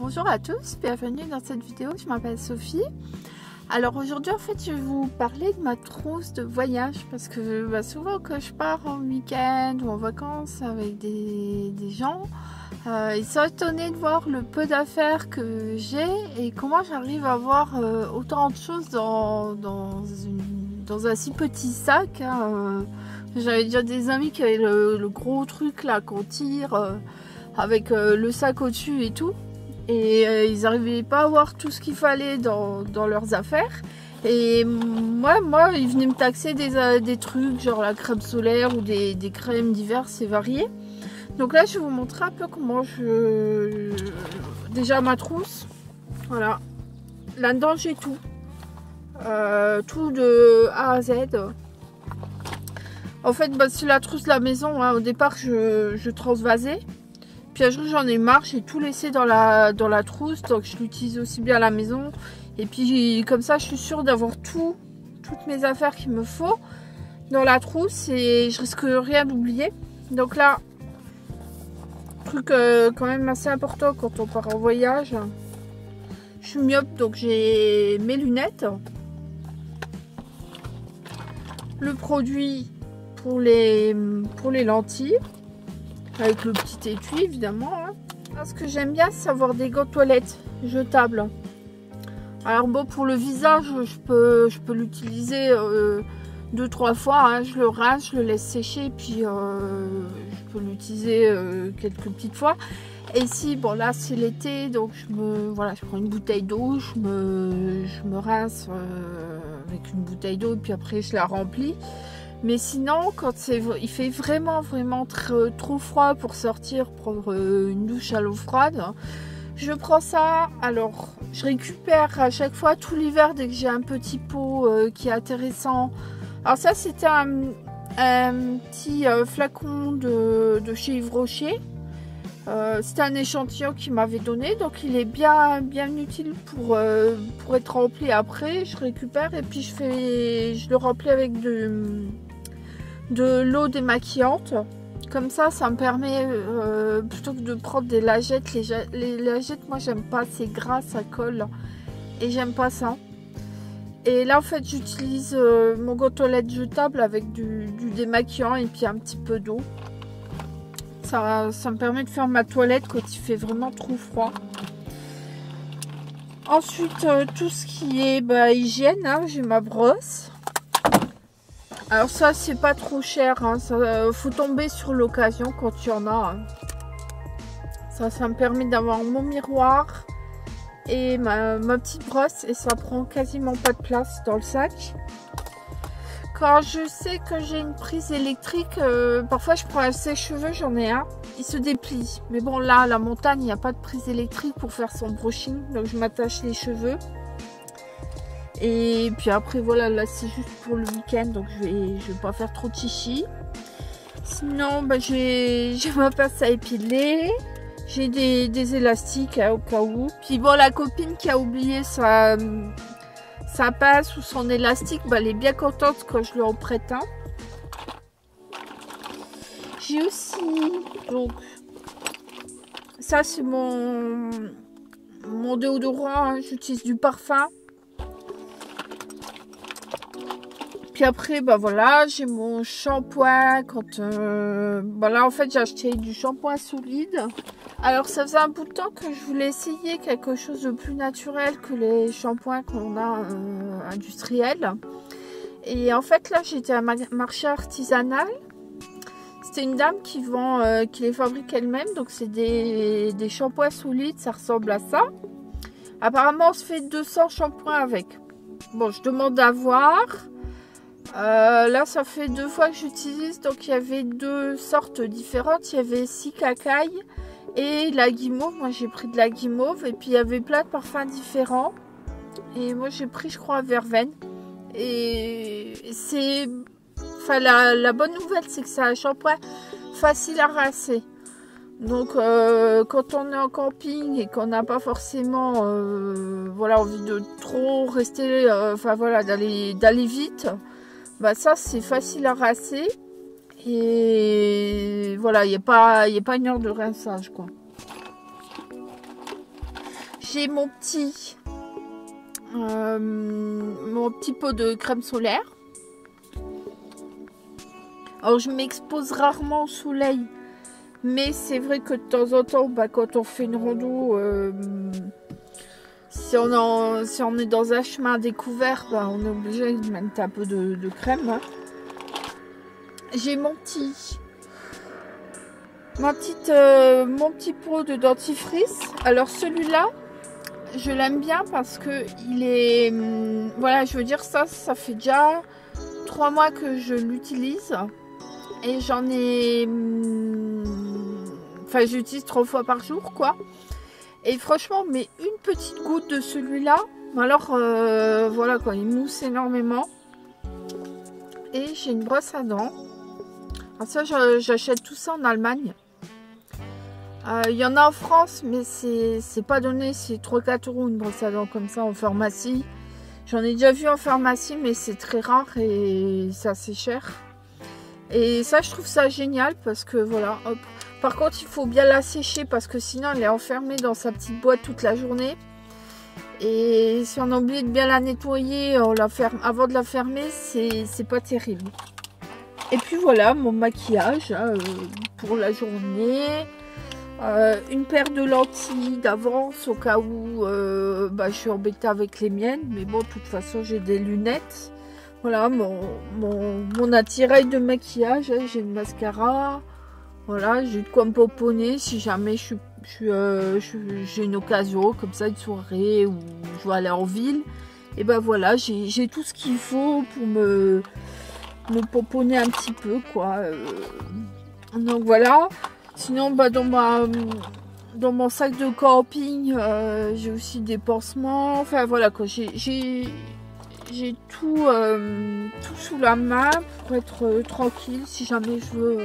Bonjour à tous, bienvenue dans cette vidéo, je m'appelle Sophie. Alors aujourd'hui en fait je vais vous parler de ma trousse de voyage parce que bah, souvent quand je pars en week-end ou en vacances avec des, gens, euh, ils sont étonnés de voir le peu d'affaires que j'ai et comment j'arrive à avoir euh, autant de choses dans, un si petit sac. Hein, euh. J'avais déjà des amis qui avaient le, gros truc là qu'on tire avec le sac au-dessus et tout et euh, ils n'arrivaient pas à avoir tout ce qu'il fallait dans, leurs affaires. Et moi, moi, ils venaient me taxer des, euh, trucs, genre la crème solaire ou des, crèmes diverses et variées. Donc là, je vais vous montrer un peu comment je... Déjà ma trousse. Voilà. Là-dedans, j'ai tout. Euh, tout de A à Z. En fait, bah, c'est la trousse de la maison. Hein. Au départ, je transvasais. J'en ai marre, j'ai tout laissé dans la, dans la trousse, donc je l'utilise aussi bien à la maison. Et puis comme ça, je suis sûre d'avoir tout, toutes mes affaires qu'il me faut dans la trousse et je risque rien d'oublier. Donc là, truc euh, quand même assez important quand on part en voyage. Je suis myope, donc j'ai mes lunettes. Le produit pour les, pour les lentilles avec le petit étui évidemment. Hein. ce que j'aime bien, c'est avoir des gants toilettes jetables. Alors bon, pour le visage, je peux, je peux l'utiliser euh, deux, trois fois. Hein. Je le rince, je le laisse sécher, puis euh, je peux l'utiliser euh, quelques petites fois. Et si, bon là c'est l'été, donc je me, voilà, je prends une bouteille d'eau, je me, je me rince avec une bouteille d'eau, puis après je la remplis. Mais sinon, quand il fait vraiment, vraiment trop froid pour sortir, prendre euh, une douche à l'eau froide, je prends ça. Alors, je récupère à chaque fois tout l'hiver dès que j'ai un petit pot euh, qui est intéressant. Alors ça, c'était un, petit euh, flacon de, chez Yves Rocher. c'était un échantillon qu'il m'avait donné, donc il est bien, bien utile pour, pour être rempli après. Je récupère et puis je, fais, je le remplis avec de de l'eau démaquillante. Comme ça, ça me permet, euh, plutôt que de prendre des lagettes, les, les lagettes, moi j'aime pas, c'est gras, ça colle. Et j'aime pas ça. Et là, en fait, j'utilise euh, mon gotolette jetable avec du, démaquillant et puis un petit peu d'eau. Ça, ça, me permet de faire ma toilette quand il fait vraiment trop froid. Ensuite, euh, tout ce qui est bah, hygiène, hein, j'ai ma brosse. Alors ça, c'est pas trop cher. Hein. Euh, faut tomber sur l'occasion quand il y en a. Hein. Ça, ça me permet d'avoir mon miroir et ma, petite brosse. Et ça prend quasiment pas de place dans le sac. Quand je sais que j'ai une prise électrique, euh, parfois je prends un sèche-cheveux, j'en ai un. Il se déplie. Mais bon, là, à la montagne, il n'y a pas de prise électrique pour faire son brushing. Donc je m'attache les cheveux. Et puis après, voilà, là c'est juste pour le week-end, donc je vais, je vais pas faire trop de chichi. Sinon, bah, j'ai ma pince à épiler. J'ai des, élastiques hein, au cas où. Puis bon, la copine qui a oublié sa, sa pince ou son élastique, bah, elle est bien contente quand je lui en prête un. J'ai aussi, donc, ça c'est mon, mon déodorant, hein, j'utilise du parfum. Après, bah voilà, j'ai mon shampoing. Quand, euh, bah là, en fait, j'ai acheté du shampoing solide. Alors, ça faisait un bout de temps que je voulais essayer quelque chose de plus naturel que les shampoings qu'on a euh, industriels. Et en fait, là, j'étais à un marché artisanal. C'était une dame qui vend, euh, qui les fabrique elle-même. Donc, c'est des, des shampoings solides. Ça ressemble à ça. Apparemment, on se fait 200 shampoings avec. Bon, je demande à voir. Euh, là, ça fait deux fois que j'utilise. Donc, il y avait deux sortes différentes. Il y avait Sikakai et la guimauve. Moi, j'ai pris de la guimauve. Et puis, il y avait plein de parfums différents. Et moi, j'ai pris, je crois, verveine. Et c'est... Enfin, la, bonne nouvelle, c'est que c'est un shampoing facile à rincer. Donc, euh, quand on est en camping et qu'on n'a pas forcément euh, voilà, envie de trop rester, enfin voilà, d'aller vite, bah ça c'est facile à rincer et voilà il n'y a pas a pas une heure de rinçage quoi j'ai mon petit euh, mon petit pot de crème solaire. Alors je m'expose rarement au soleil, mais c'est vrai que de temps en temps, bah, quand on fait une rando, euh, si, on est dans un chemin découvert, bah, on est obligé de mettre un peu de, crème. Hein. J'ai mon petit euh, mon petit pot de dentifrice. Alors celui-là, je l'aime bien parce que il est... Hum, voilà, je veux dire ça, ça fait déjà trois mois que je l'utilise. Et j'en ai... Hum, enfin, j'utilise trois fois par jour, quoi. Et franchement, mais une petite goutte de celui-là, alors euh, voilà quoi, il mousse énormément. Et j'ai une brosse à dents. Alors ça, j'achète tout ça en Allemagne. Euh, il y en a en France, mais c'est pas donné. C'est 3-4 euros une brosse à dents comme ça en pharmacie. J'en ai déjà vu en pharmacie, mais c'est très rare et c'est assez cher. Et ça, je trouve ça génial parce que voilà, hop. Par contre, il faut bien la sécher parce que sinon, elle est enfermée dans sa petite boîte toute la journée. Et si on a oublié de bien la nettoyer avant de la fermer, c'est pas terrible. Et puis voilà, mon maquillage hein, euh, pour la journée. Euh, une paire de lentilles d'avance au cas où euh, bah, je suis embêtée avec les miennes. Mais bon, de toute façon, j'ai des lunettes. Voilà, mon, mon, attirail de maquillage. Hein, j'ai une mascara. Voilà, j'ai de quoi me poponner si jamais je euh, j'ai une occasion, comme ça, une soirée où je vais aller en ville. Et ben voilà, j'ai tout ce qu'il faut pour me, me poponner un petit peu, quoi. donc voilà. Sinon, bah, dans, ma, dans mon sac de camping, euh, j'ai aussi des pansements. Enfin, voilà quoi. J'ai tout, euh, tout sous la main pour être euh, tranquille si jamais je veux.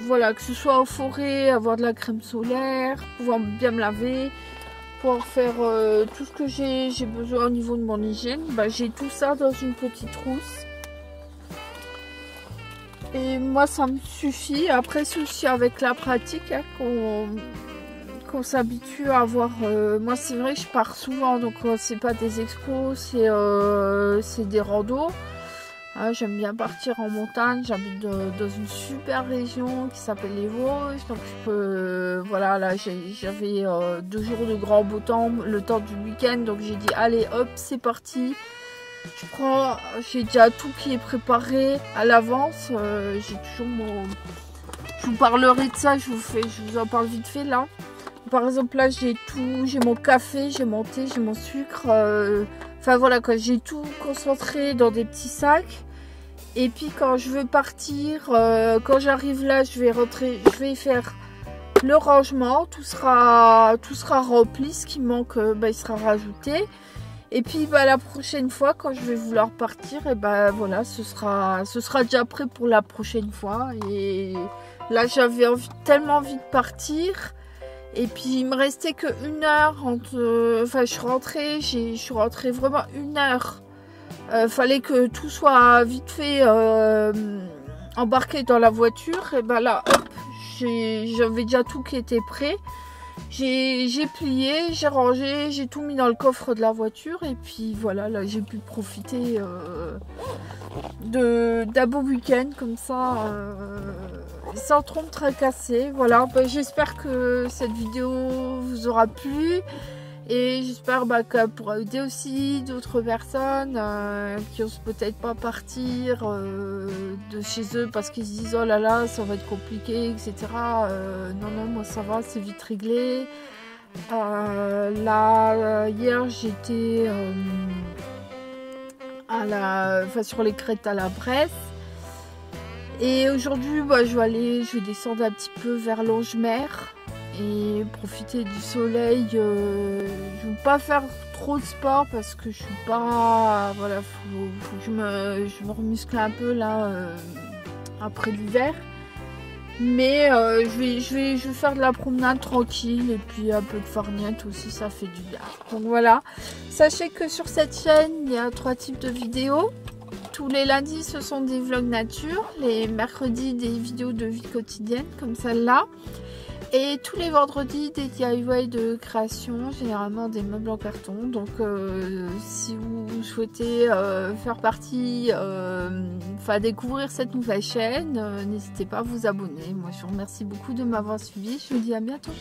Voilà, que ce soit en forêt, avoir de la crème solaire, pouvoir bien me laver, pouvoir faire tout ce que j'ai besoin au niveau de mon hygiène. Bah, j'ai tout ça dans une petite trousse. Et moi, ça me suffit. Après, c'est aussi avec la pratique hein, qu'on s'habitue à avoir. Euh, moi, c'est vrai que je pars souvent, donc euh, c'est pas des expos, c'est euh, des randos. Hein, j'aime bien partir en montagne. J'habite dans une super région qui s'appelle les Vosges. Donc, je peux. voilà, là, j'avais deux jours de grand beau temps, le temps du week-end. Donc, j'ai dit, allez, hop, c'est parti. Je prends, j'ai déjà tout qui est préparé à l'avance. Euh, j'ai toujours mon... Je vous parlerai de ça, je vous, fais, je vous en parle vite fait là. Par exemple là j'ai tout, j'ai mon café, j'ai mon thé, j'ai mon sucre. Euh, enfin voilà quoi, j'ai tout concentré dans des petits sacs. Et puis quand je veux partir, euh, quand j'arrive là, je vais rentrer, je vais faire le rangement. Tout sera, tout sera rempli, ce qui manque, bah, il sera rajouté. Et puis bah, la prochaine fois, quand je vais vouloir partir, et bah voilà, ce sera, ce sera déjà prêt pour la prochaine fois. Et là, j'avais tellement envie de partir. Et puis il me restait que une heure entre. Enfin, je suis rentrée, je suis rentrée vraiment une heure. Euh, fallait que tout soit vite fait euh, embarqué dans la voiture. Et bah là, j'avais déjà tout qui était prêt. J'ai plié, j'ai rangé, j'ai tout mis dans le coffre de la voiture et puis voilà, là j'ai pu profiter euh, d'un beau week-end comme ça, euh, sans trop me tracasser. Voilà, bah, j'espère que cette vidéo vous aura plu. Et j'espère bah, qu'elle pourra aider aussi d'autres personnes euh, qui osent peut-être pas partir euh, de chez eux parce qu'ils se disent oh là là ça va être compliqué etc. Euh, non non moi ça va c'est vite réglé. là hier j'étais à la, enfin, sur les crêtes à la Bresse. Et aujourd'hui bah, je vais aller, je descendre un petit peu vers Longemer et profiter du soleil. Euh, je ne veux pas faire trop de sport parce que je suis pas. Voilà, faut, que je me, je remuscle un peu là euh, après l'hiver. Mais euh, je, vais, je, vais, je vais faire de la promenade tranquille et puis un peu de farniente aussi, ça fait du bien. Donc voilà, sachez que sur cette chaîne, il y a trois types de vidéos. Tous les lundis, ce sont des vlogs nature. Les mercredis, des vidéos de vie quotidienne comme celle-là. Et tous les vendredis, des DIY de création, généralement des meubles en carton. Donc, euh, si vous souhaitez euh, faire partie, euh, enfin découvrir cette nouvelle chaîne, n'hésitez pas à vous abonner. Moi, je vous remercie beaucoup de m'avoir suivi. Je vous dis à bientôt.